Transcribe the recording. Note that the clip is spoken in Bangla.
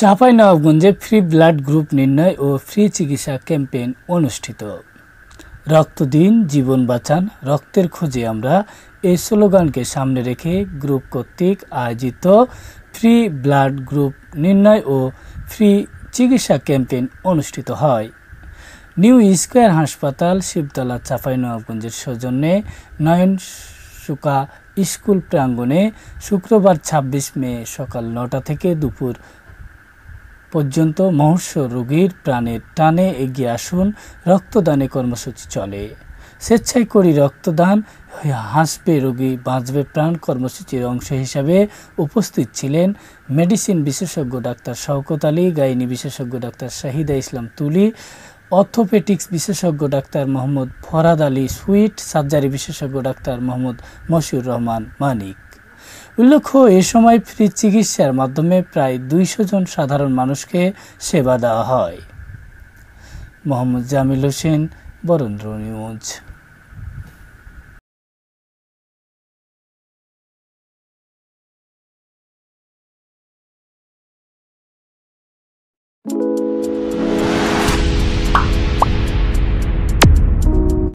চাঁপাই নবাবগঞ্জে ফ্রি ব্লাড গ্রুপ নির্ণয় ও ফ্রি চিকিৎসা ক্যাম্পেইন অনুষ্ঠিত। রক্ত দিন জীবন বাঁচান, রক্তের খোঁজে আমরা এই স্লোগানকে সামনে রেখে গ্রুপ কর্তৃক আয়োজিত ফ্রি ব্লাড গ্রুপ নির্ণয় ও ফ্রি চিকিৎসা ক্যাম্পেইন অনুষ্ঠিত হয়। নিউ স্কোয়ার হাসপাতাল, শিবতলা, চাঁপাইনবাবগঞ্জের সৌজন্যে নয়ন সুকা স্কুল প্রাঙ্গণে শুক্রবার ২৬ মে সকাল নটা থেকে দুপুর পর্যন্ত মহর্ষ রোগীর প্রাণের টানে এগিয়ে আসুন, রক্তদানে কর্মসূচি চলে। স্বেচ্ছায় করি রক্তদান, হাসবে রোগী, বাঁচবে প্রাণ কর্মসূচির অংশ হিসাবে উপস্থিত ছিলেন মেডিসিন বিশেষজ্ঞ ডাক্তার শওকত আলী, গাইনি বিশেষজ্ঞ ডাক্তার শাহিদা ইসলাম তুলি, অর্থোপেটিক্স বিশেষজ্ঞ doctor Mohammad Farad Ali Sweet, surgery বিশেষজ্ঞ ডাক্তার মোহাম্মদ মশিউর রহমান মানিক। উল্লেখ্য, এ সময় ফ্রি চিকিৎসার মাধ্যমে প্রায় দুইশো জন সাধারণ মানুষকে সেবা দেওয়া হয়। মোহাম্মদ জামিল হোসেন, বরেন্দ্র নিউজ।